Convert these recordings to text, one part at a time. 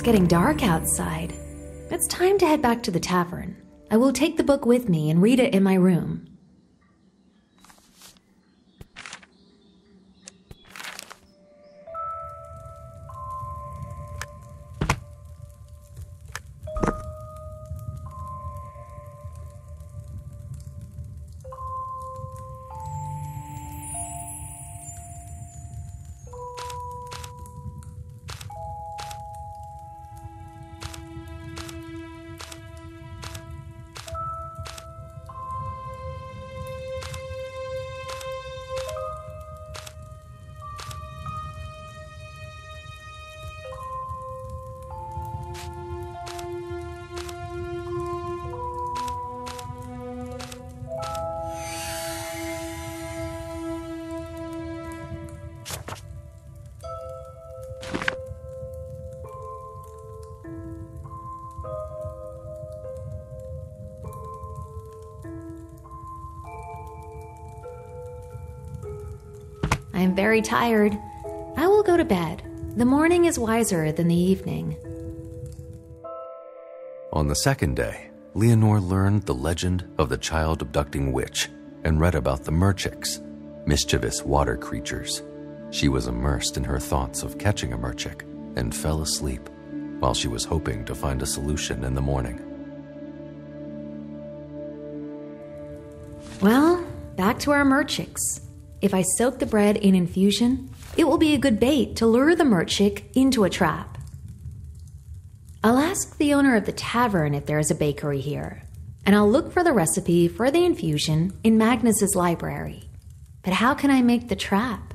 It's getting dark outside. It's time to head back to the tavern. I will take the book with me and read it in my room. I am very tired. I will go to bed. The morning is wiser than the evening. On the second day, Leonore learned the legend of the child abducting witch and read about the merchicks, mischievous water creatures. She was immersed in her thoughts of catching a merchick and fell asleep while she was hoping to find a solution in the morning. Well, back to our Merchiks. If I soak the bread in infusion, it will be a good bait to lure the Merchik into a trap. I'll ask the owner of the tavern if there is a bakery here, and I'll look for the recipe for the infusion in Magnus's library. But how can I make the trap?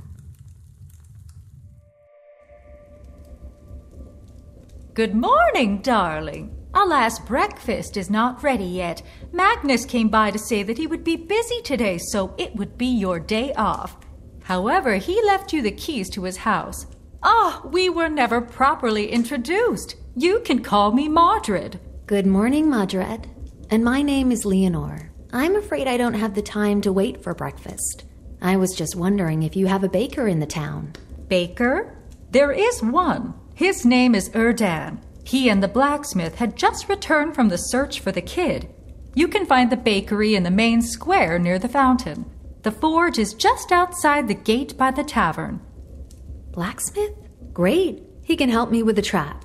Good morning, darling. Alas, breakfast is not ready yet. Magnus came by to say that he would be busy today, so it would be your day off. However, he left you the keys to his house. Ah, we were never properly introduced. You can call me Modred. Good morning, Madred. And my name is Leonore. I'm afraid I don't have the time to wait for breakfast. I was just wondering if you have a baker in the town. Baker? There is one. His name is Erdan. He and the blacksmith had just returned from the search for the kid. You can find the bakery in the main square near the fountain. The forge is just outside the gate by the tavern. Blacksmith? Great. He can help me with the trap.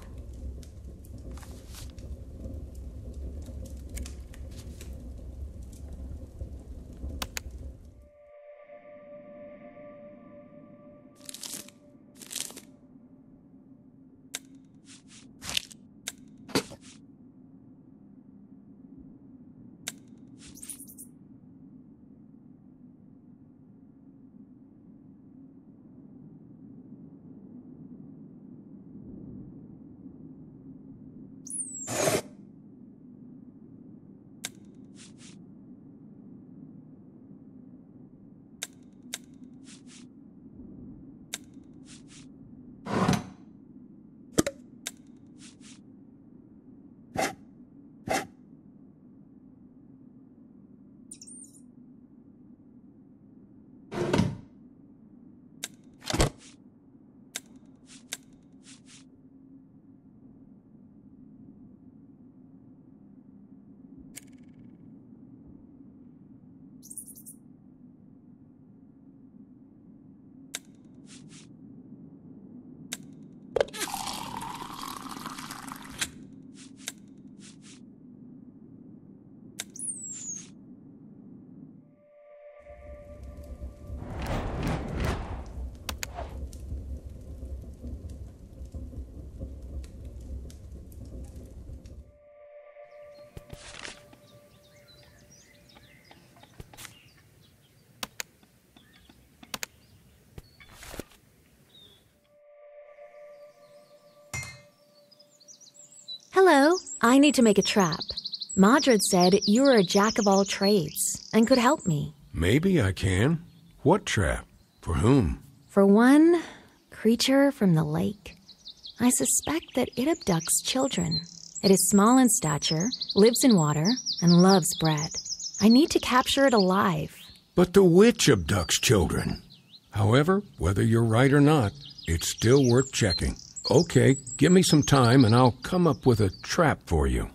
I need to make a trap. Madrid said you were a jack of all trades and could help me. Maybe I can. What trap? For whom? For one creature from the lake. I suspect that it abducts children. It is small in stature, lives in water, and loves bread. I need to capture it alive. But the witch abducts children. However, whether you're right or not, it's still worth checking. Okay, give me some time and I'll come up with a trap for you.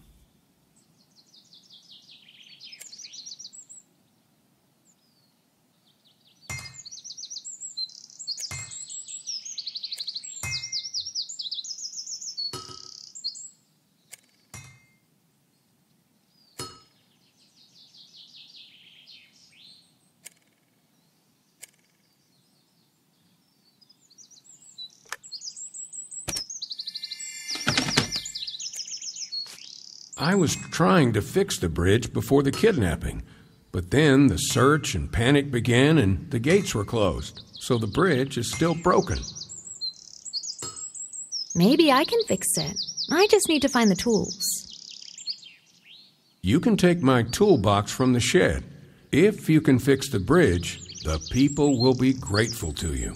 I was trying to fix the bridge before the kidnapping, but then the search and panic began and the gates were closed, so the bridge is still broken. Maybe I can fix it. I just need to find the tools. You can take my toolbox from the shed. If you can fix the bridge, the people will be grateful to you.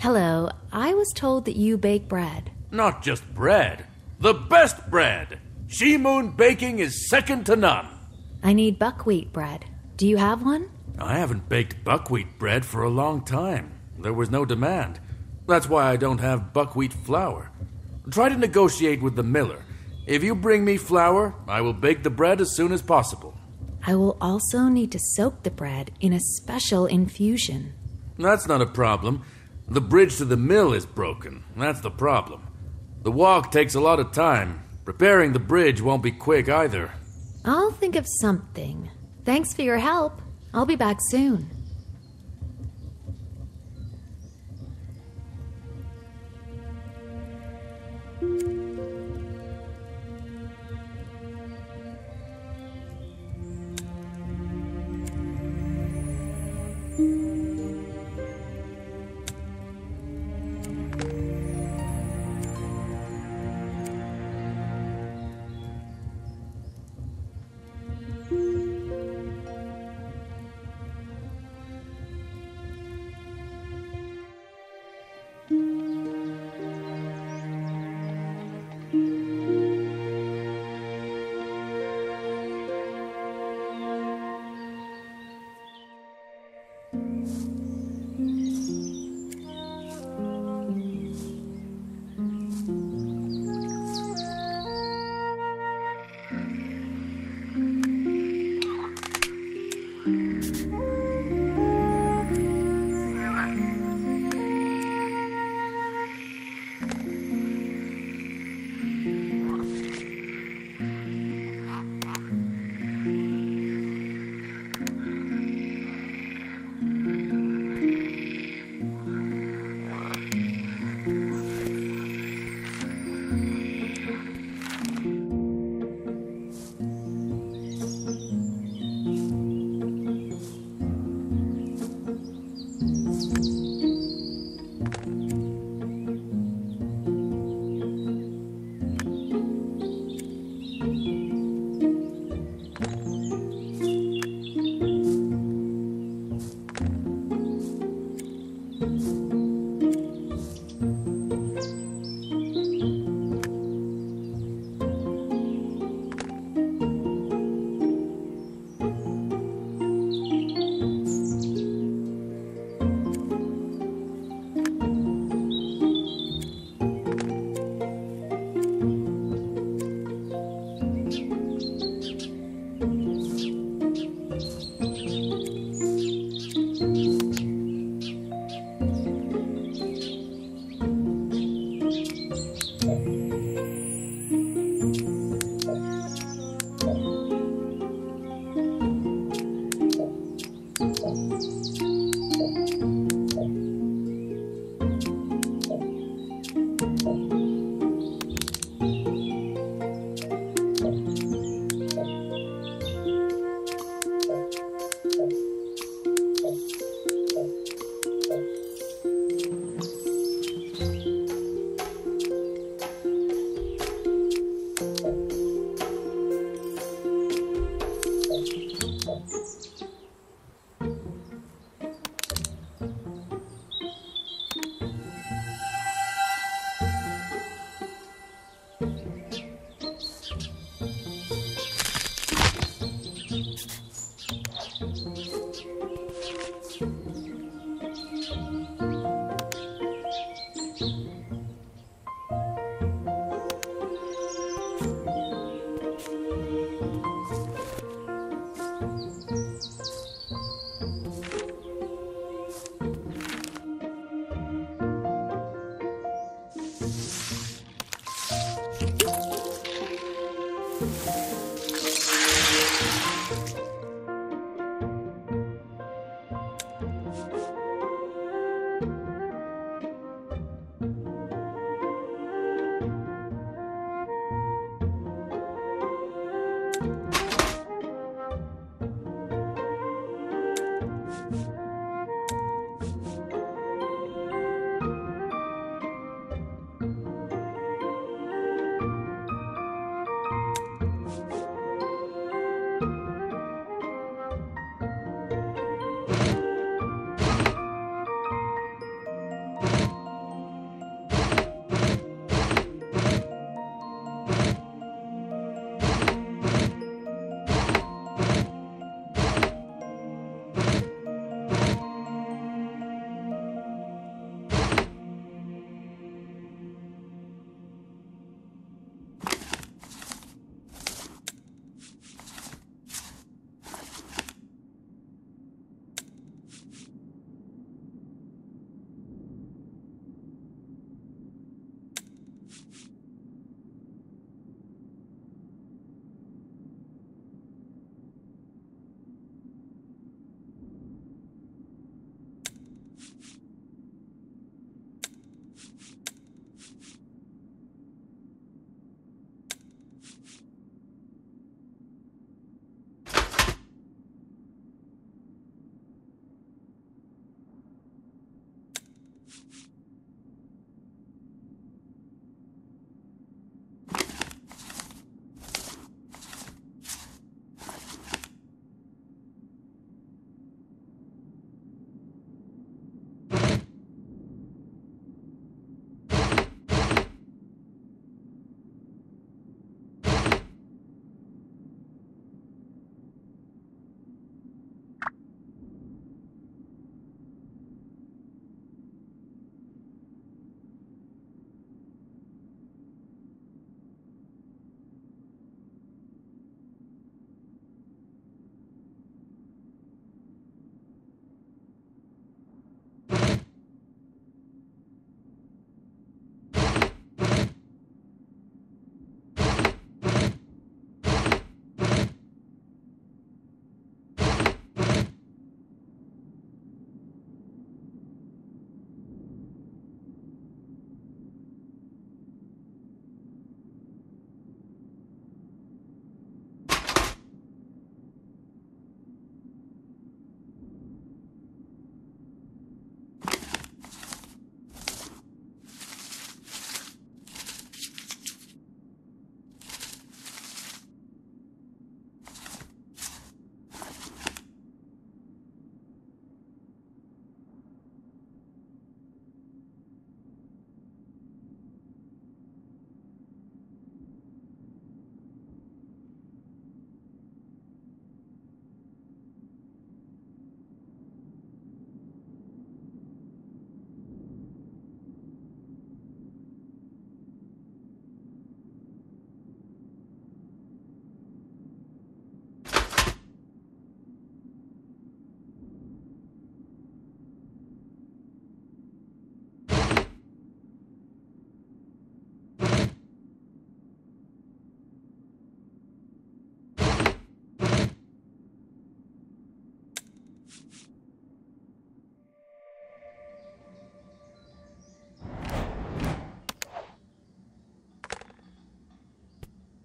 Hello, I was told that you bake bread. Not just bread, the best bread. She Moon Baking is second to none. I need buckwheat bread. Do you have one? I haven't baked buckwheat bread for a long time. There was no demand. That's why I don't have buckwheat flour. Try to negotiate with the miller. If you bring me flour, I will bake the bread as soon as possible. I will also need to soak the bread in a special infusion. That's not a problem. The bridge to the mill is broken. That's the problem. The walk takes a lot of time. Repairing the bridge won't be quick either. I'll think of something. Thanks for your help. I'll be back soon.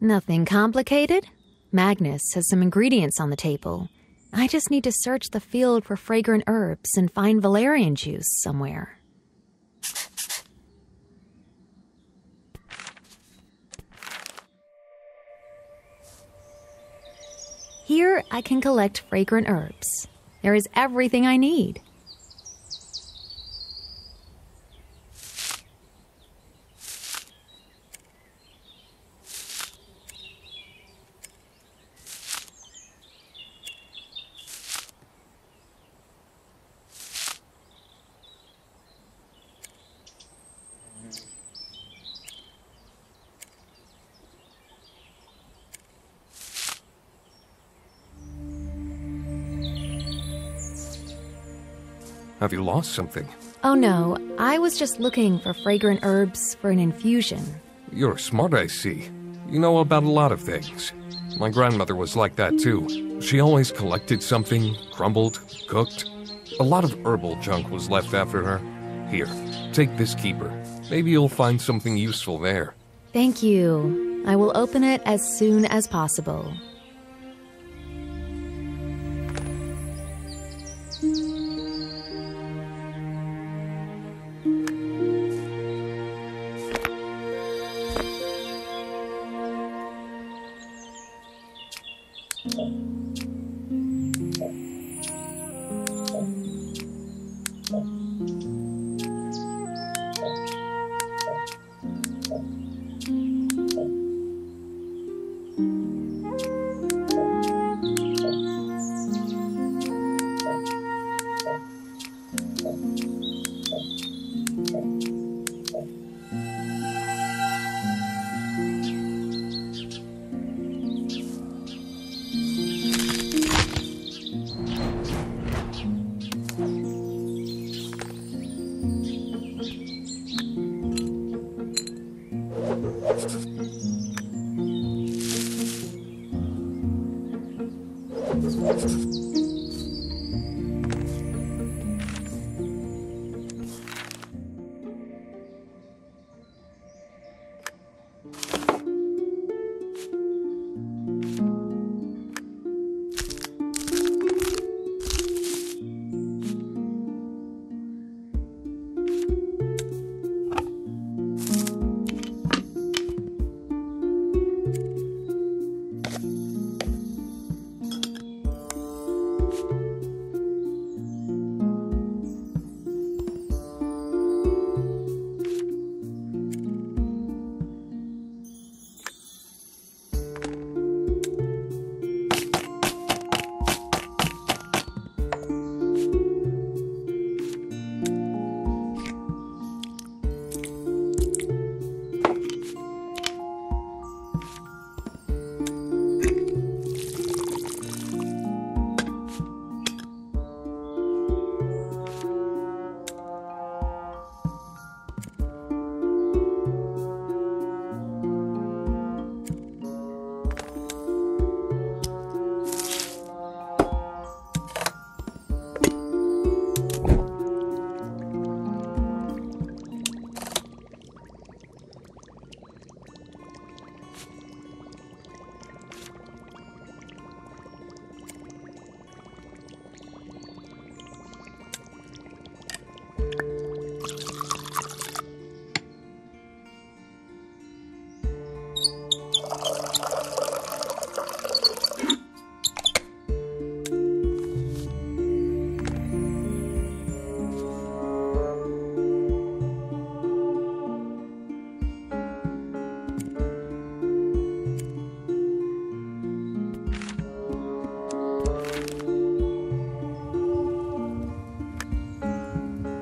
Nothing complicated. Magnus has some ingredients on the table. I just need to search the field for fragrant herbs and find valerian juice somewhere. Here I can collect fragrant herbs. There is everything I need. Have you lost something? Oh no, I was just looking for fragrant herbs for an infusion. You're smart, I see. You know about a lot of things. My grandmother was like that too. She always collected something, crumbled, cooked. A lot of herbal junk was left after her. Here, take this keeper. Maybe you'll find something useful there. Thank you. I will open it as soon as possible.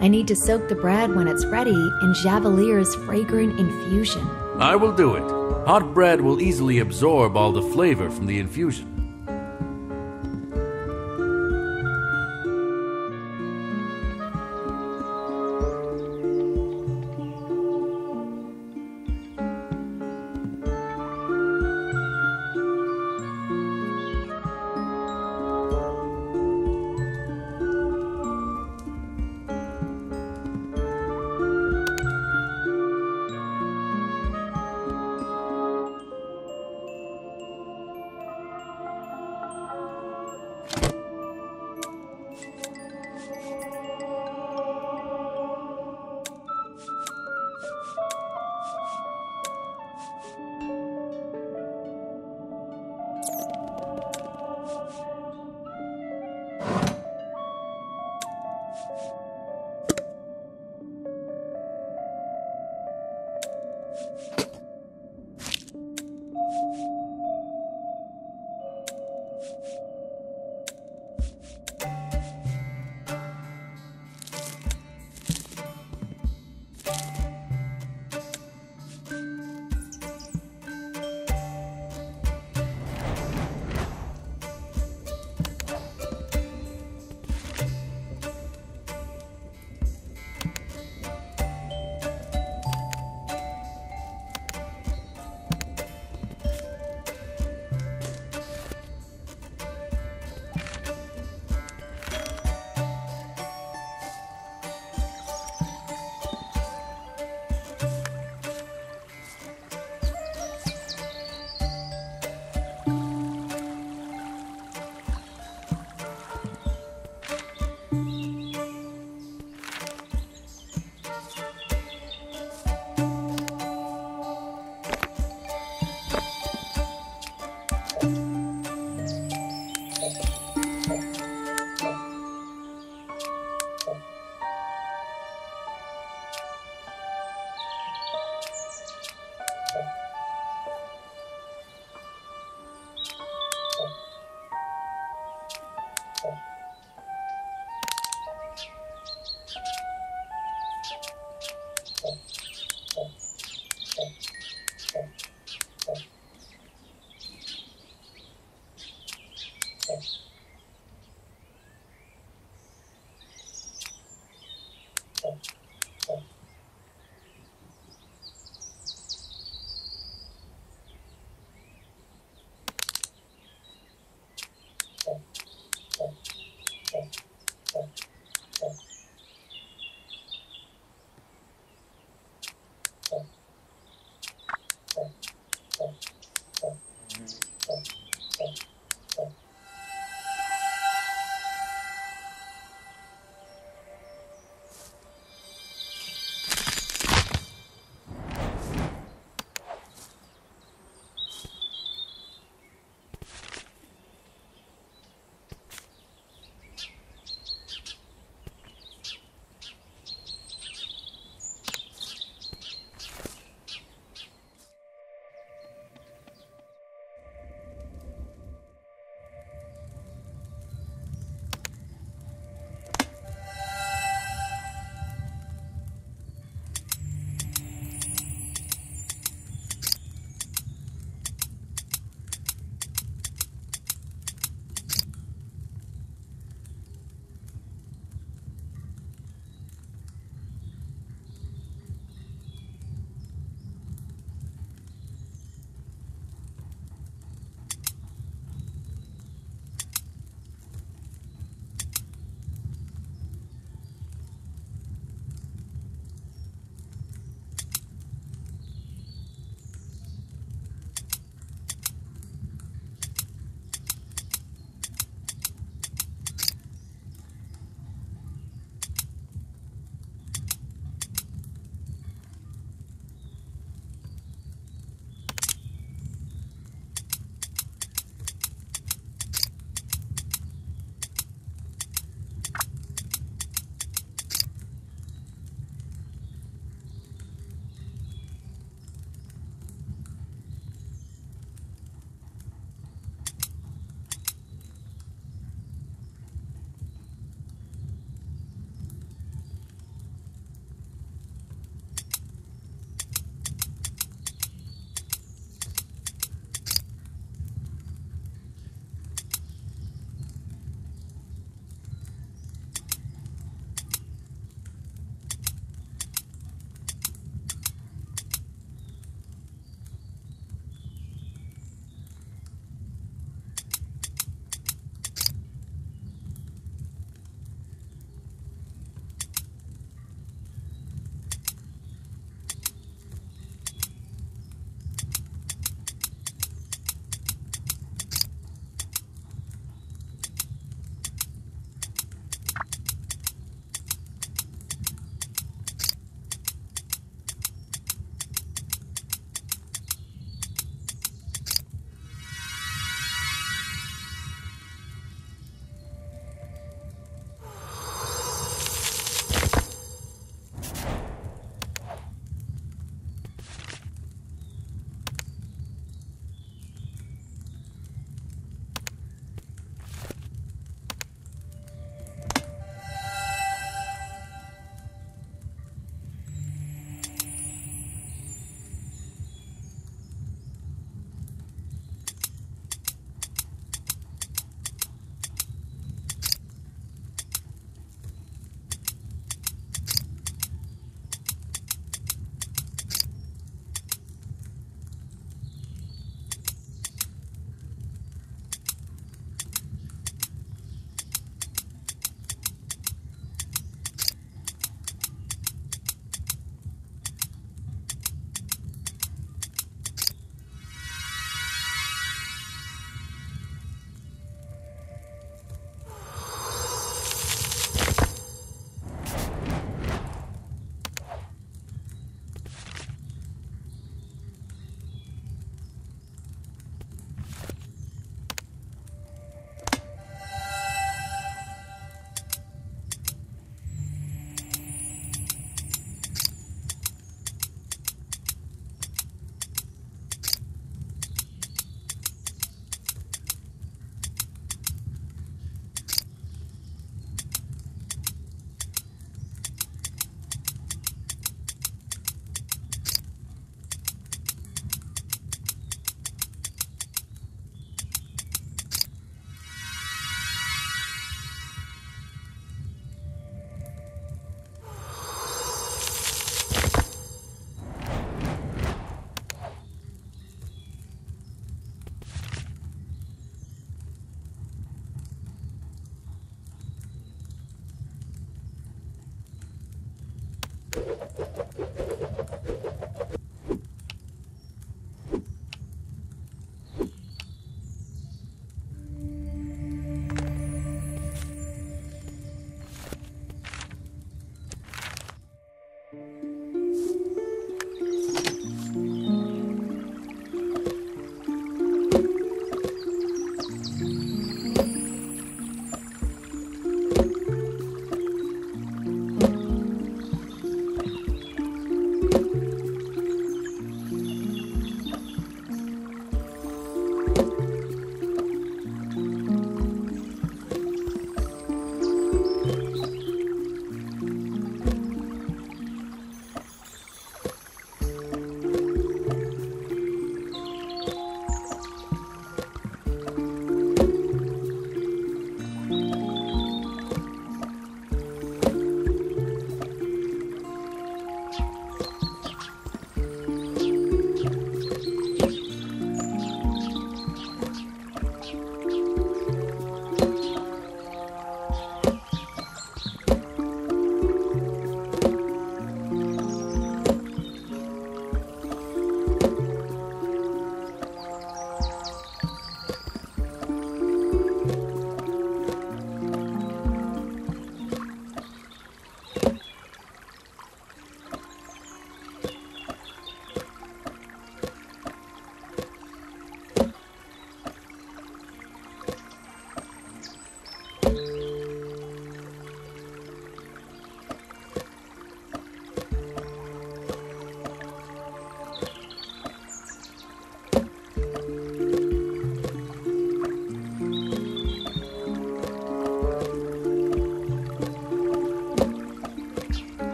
I need to soak the bread when it's ready in Javalier's fragrant infusion. I will do it. Hot bread will easily absorb all the flavor from the infusion.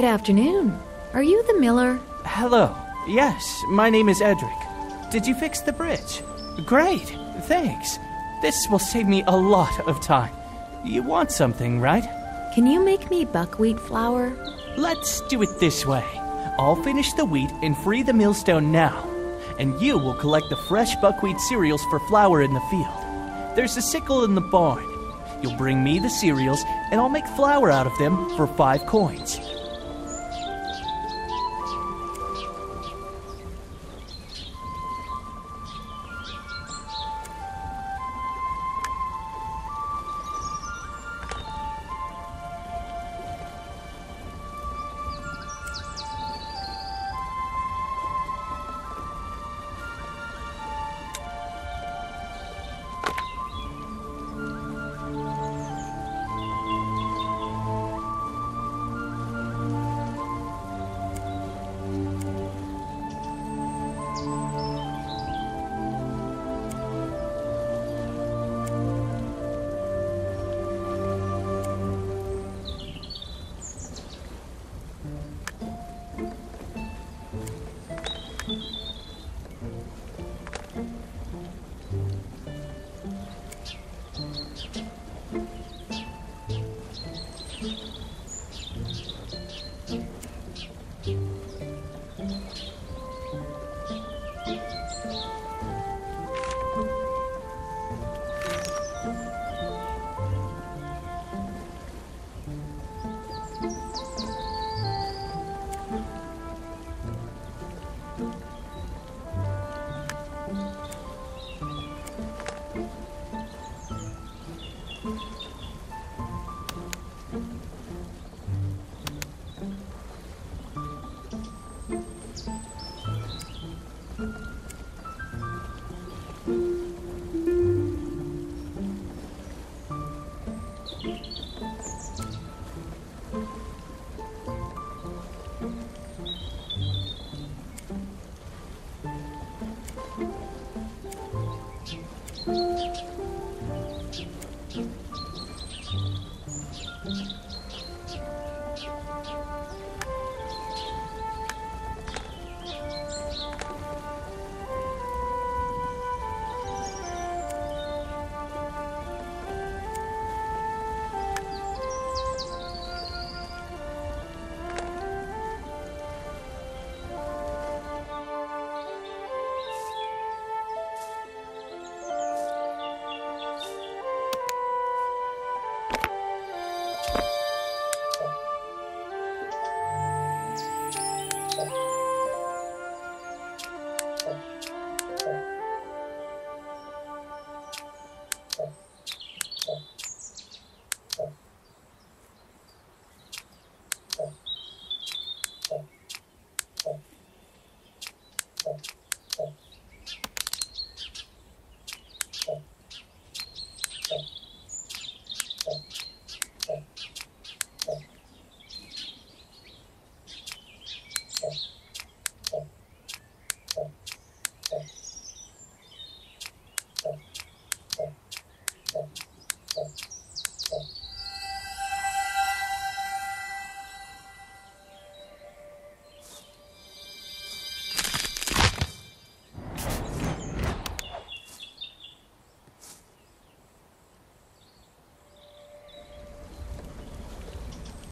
Good afternoon. Are you the miller? Hello. Yes, my name is Edric. Did you fix the bridge? Great. Thanks. This will save me a lot of time. You want something, right? Can you make me buckwheat flour? Let's do it this way. I'll finish the wheat and free the millstone now, and you will collect the fresh buckwheat cereals for flour in the field. There's a sickle in the barn. You'll bring me the cereals, and I'll make flour out of them for five coins.